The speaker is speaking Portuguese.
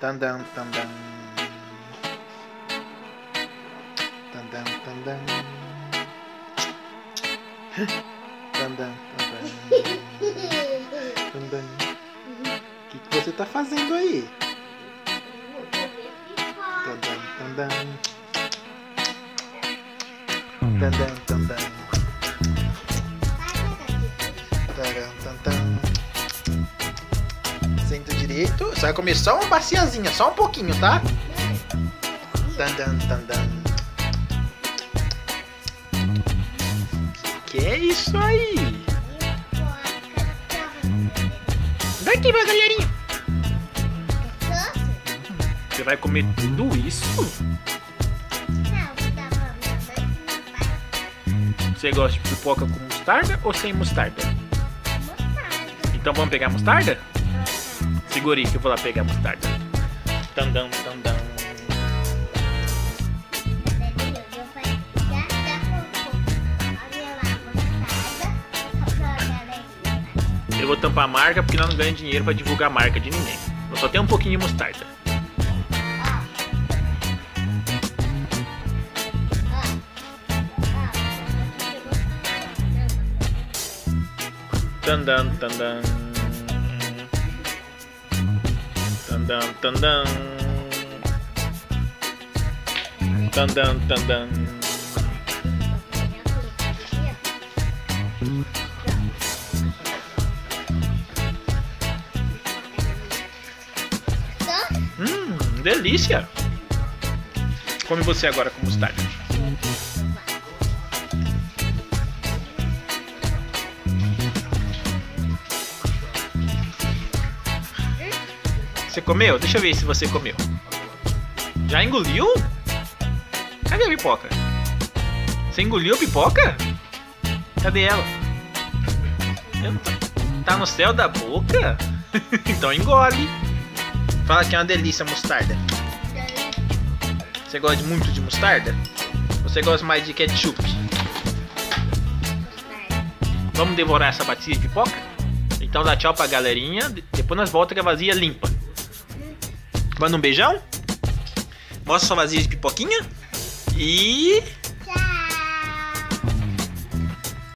Tandam, tandam. Tandam, tandam. Tandam, tandam. Tandam. O que, que você tá fazendo aí? Tandam, tandam. Tandam, tandam. Taram, tandam. Direito. Você vai comer só uma baciazinha, só um pouquinho, tá? Tandam, tandam. Que é isso aí? Daqui, meu galerinha. Você vai comer tudo isso? Você gosta de pipoca com mostarda ou sem mostarda? Então vamos pegar mostarda? Segure aí que eu vou lá pegar mostarda. Tandam, tandam. Eu vou tampar a marca porque nós não ganhamos dinheiro pra divulgar a marca de ninguém. Eu só tenho um pouquinho de mostarda. Tandam, tandam. Tandam, tandam. Tandam, tandam. Hum, delícia! Come você agora com mostarda. Você comeu? Deixa eu ver se você comeu. Já engoliu? Cadê a pipoca? Você engoliu a pipoca? Cadê ela? Tá no céu da boca? então engole. Fala que é uma delícia mostarda. Você gosta muito de mostarda? Você gosta mais de ketchup? Vamos devorar essa bacia de pipoca? Então dá tchau pra galerinha. de- Depois nós volta com a vazia limpa. Manda um beijão. Mostra sua vazia de pipoquinha. E